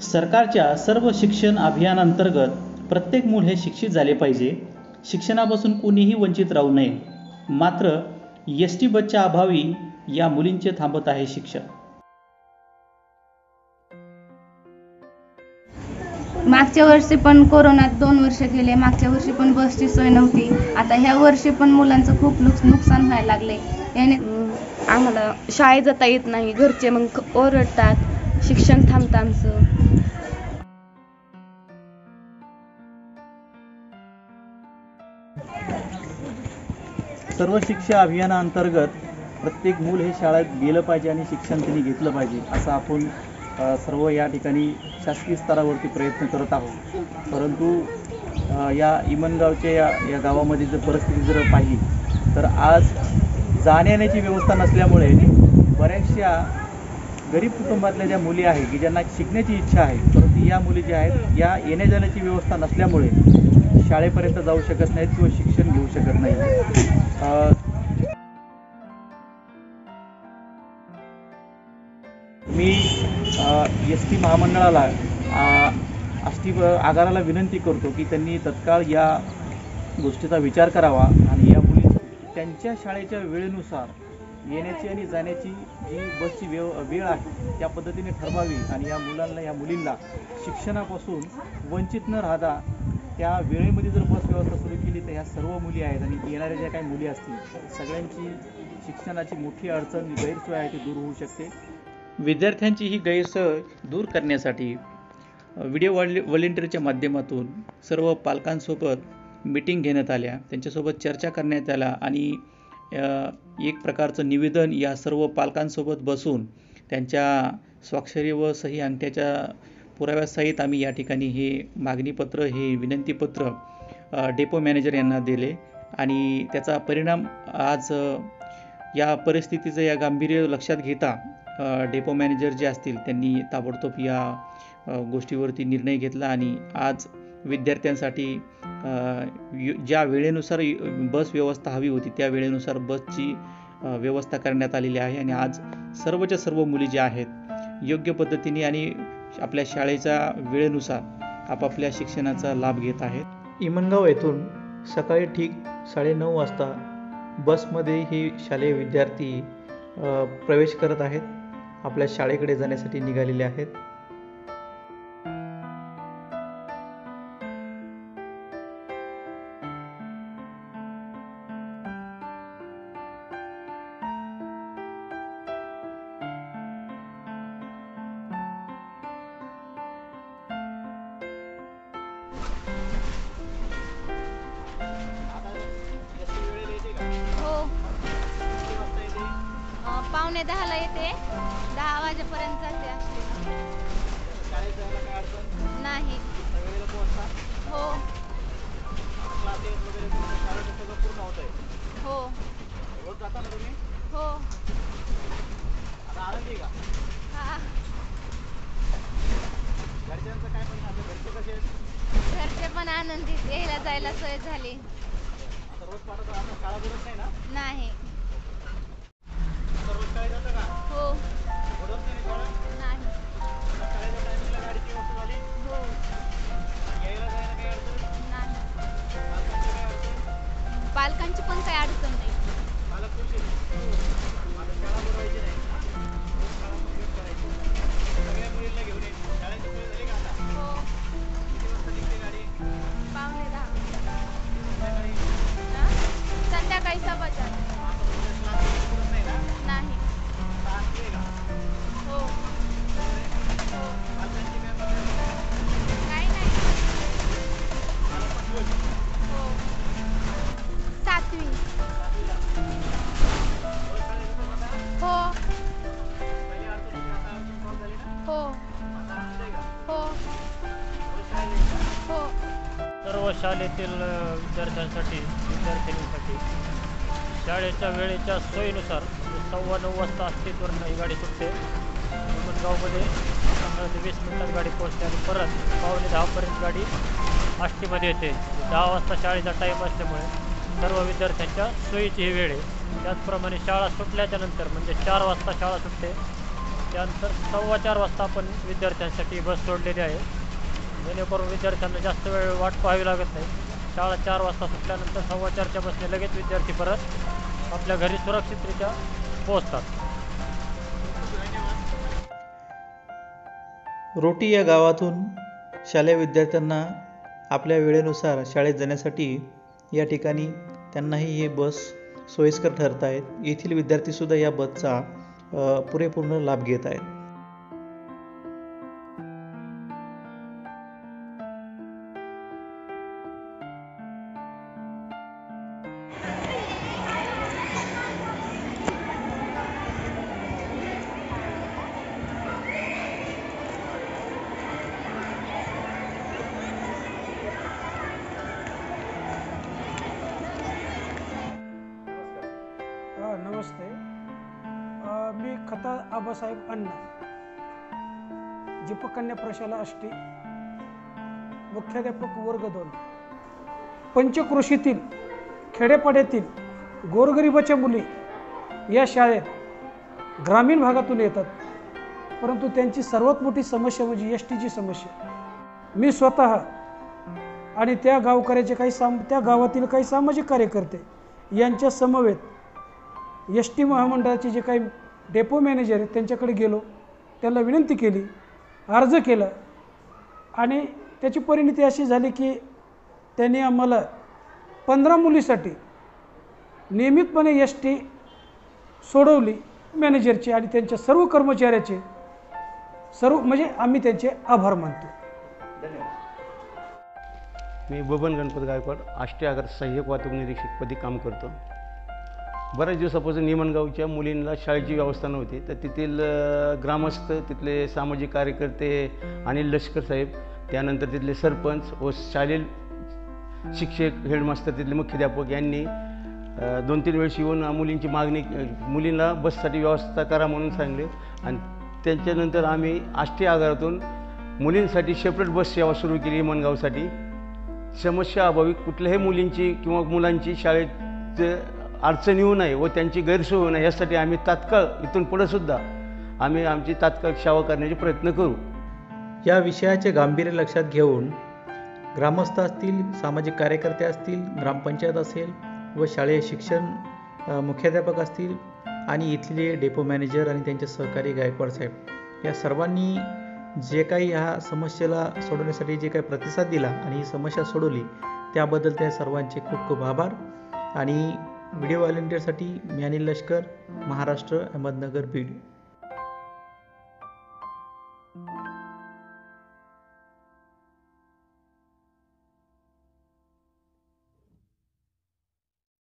सरकारच्या सर्व शिक्षण अभियानांतर्गत प्रत्येक मूल हे शिक्षित झाले पाहिजे. शिक्षणापासून कोणीही वंचित राहू नये. मात्र एस टी बसच्या अभावी या मुलींचे थांबत आहे शिक्षण. मागच्या वर्षी पण कोरोनात दोन वर्ष गेले. मागच्या वर्षी पण बसची सोय नव्हती. आता ह्या वर्षी पण मुलांचं खूप नुक नुकसान व्हायला लागले याने आम्हाला शाळेत जाता येत नाही. घरचे मग ओरडतात. शिक्षण थांबतं आमचं. सर्व शिक्षा अभियानाअंतर्गत प्रत्येक मूल हे शाळेत गेलं पाहिजे आणि शिक्षण त्यांनी घेतलं पाहिजे असं आपण सर्व या ठिकाणी शासकीय स्तरावरती प्रयत्न करत आहोत. परंतु या इमनगावच्या या या गावामध्ये जर परिस्थिती जर पाहिली तर आज जाण्याची व्यवस्था नसल्यामुळे बऱ्याचशा गरीब कुटुंबातल्या ज्या मुली आहेत की ज्यांना शिकण्याची इच्छा आहे परंतु या मुली ज्या आहेत या येण्या जाण्याची व्यवस्था नसल्यामुळे शाळेपर्यंत जाऊ शकत नाहीत किंवा शिक्षण घेऊ शकत नाही मी एस टी महामंडळाला आष्टी आगाराला विनंती करतो की त्यांनी तत्काळ या गोष्टीचा विचार करावा आणि या मुली त्यांच्या शाळेच्या वेळेनुसार येण्याची आणि जाण्याची जी बसची वेळ वेळ आहे त्या पद्धतीने ठरवावी. आणि या मुलांना या मुलींना शिक्षणापासून वंचित न राहता त्या वेळेमध्ये जर बस व्यवस्था सुरू केली तर ह्या सर्व मुली आहेत. आणि येणाऱ्या ज्या काही मुली असतील सगळ्यांची शिक्षणाची मोठी अडचण गैरसोय आहे ती दूर होऊ शकते. विद्यार्थ्यांची ही गैरसोय दूर करण्यासाठी व्हिडिओ वॉल व्हॉलेंटिअरच्या माध्यमातून सर्व पालकांसोबत मीटिंग घेण्यात आल्या. त्यांच्यासोबत चर्चा करण्यात आल्या. आणि एक प्रकारचं निवेदन या सर्व पालकांसोबत बसून त्यांच्या स्वाक्षरी व सही अंगठ्याच्या पुराव्यासहित आम्ही या ठिकाणी हे मागणीपत्र हे विनंतीपत्र डेपो मॅनेजर यांना दिले. आणि त्याचा परिणाम आज या परिस्थितीचं या गांभीर्य लक्षात घेता डेपो मॅनेजर जे असतील त्यांनी ताबडतोब या गोष्टीवरती निर्णय घेतला. आणि आज विद्यार्थ्यांसाठी यु- ज्या वेळेनुसार बस व्यवस्था हवी होती त्या वेळेनुसार बसची व्यवस्था करण्यात आलेली आहे आणि आज सर्वच्या सर्व मुली ज्या आहेत योग्य पद्धतीने आणि आपल्या शाळेच्या वेळेनुसार आपापल्या शिक्षणाचा लाभ घेत आहेत. इमनगाव येथून सकाळी ठीक साडेनऊ वाजता बसमध्ये हे शालेय विद्यार्थी प्रवेश करत आहेत. आपल्या शाळेकडे जाण्यासाठी निघालेले आहेत. पावणे दहाला येते. दहा वाजेपर्यंत जाते असते. नाही. हो. हो. हो. हा. घरचे पण आनंदीत यायला जायला सोय झाली. नाही ना नाही. 哦 सर्व शाळेतील विद्यार्थ्यांसाठी विद्यार्थिनींसाठी शाळेच्या वेळेच्या सोयीनुसार म्हणजे सव्वा नऊ वाजता अस्तित्वरनं ही गाडी सुटते. गावमध्ये पंधरा ते वीस मिनिटात गाडी पोहोचते आणि परत पावणे दहापर्यंत गाडी आष्टीमध्ये येते. म्हणजे दहा वाजता शाळेचा टाईम असल्यामुळे सर्व विद्यार्थ्यांच्या सोयीची ही वेळ आहे. त्याचप्रमाणे शाळा सुटल्याच्या नंतर म्हणजे चार वाजता शाळा सुटते. त्यानंतर सव्वा चार वाजता आपण विद्यार्थ्यांसाठी बस सोडलेली आहे. जेणेकरून विद्यार्थ्यांना जास्त वेळ वाट पाहावी लागत नाही. शाळा चार वाजता सुटल्यानंतर सव्वा चारच्या बसने लगेच विद्यार्थी परत आपल्या घरी सुरक्षितरित्या पोहोचतात. रोटी या गावातून शालेय विद्यार्थ्यांना आपल्या वेळेनुसार शाळेत जाण्यासाठी या ठिकाणी त्यांनाही हे बस सोयीस्कर ठरत आहेत. येथील विद्यार्थीसुद्धा या बसचा पुरेपूर्ण लाभ घेत आहेत. कथा आबासाहेब अण्णा दीपकन्या प्रशाला आष्टी मुख्याध्यापक वर्ग दोन पंचकृषीतील खेडेपाड्यातील गोरगरिबाच्या मुली या शाळेत ग्रामीण भागातून येतात. परंतु त्यांची सर्वात मोठी समस्या म्हणजे एस टीची समस्या. मी स्वतः आणि त्या गावकऱ्याचे काही साम त्या गावातील काही सामाजिक कार्यकर्ते यांच्या समवेत एस टी महामंडळाचे जे काही डेपो मॅनेजर आहेत त्यांच्याकडे गेलो. त्यांना विनंती केली अर्ज केला. आणि त्याची परिणिती अशी झाली की त्यांनी आम्हाला पंधरा मुलीसाठी नियमितपणे एस टी सोडवली मॅनेजरची आणि त्यांच्या सर्व कर्मचाऱ्याचे सर्व म्हणजे आम्ही त्यांचे आभार मानतो. मी बबन गणपत गायकवाड आष्टी आगार सहाय्यक वाहतूक निरीक्षकपदी काम करतो. बऱ्याच दिवसापासून निमणगावच्या मुलींना शाळेची व्यवस्था नव्हती. तर तेथील ग्रामस्थ तिथले सामाजिक कार्यकर्ते अनिल लष्कर साहेब त्यानंतर तिथले सरपंच व शालेय शिक्षक हेडमास्टर तिथले मुख्याध्यापक यांनी दोन तीन वेळेस येऊन मुलींची मागणी मुलींना बससाठी व्यवस्था करा म्हणून सांगले. आणि त्यांच्यानंतर आम्ही आष्टी आगारातून मुलींसाठी सेपरेट बस सेवा सुरू केली इमनगावसाठी समस्या अभावी कुठल्याही मुलींची किंवा मुलांची शाळेत अडचण येऊ नये व त्यांची गैरसोय होऊ नये यासाठी आम्ही तात्काळ इथून पुढेसुद्धा आम्ही आमची तात्काळ सेवा करण्याचे प्रयत्न करू. या विषयाचे गांभीर्य लक्षात घेऊन ग्रामस्थ असतील सामाजिक कार्यकर्ते असतील ग्रामपंचायत असेल व शालेय शिक्षण मुख्याध्यापक असतील आणि इथले डेपो मॅनेजर आणि त्यांचे सहकारी गायकवाड साहेब या सर्वांनी जे काही ह्या समस्येला सोडवण्यासाठी जे काही प्रतिसाद दिला आणि ही समस्या सोडवली त्याबद्दल त्या सर्वांचे खूप खूप आभार आणि व्हिडिओ व्हॉलेंटियरसाठी मी अनिल लष्कर महाराष्ट्र अहमदनगर बीड.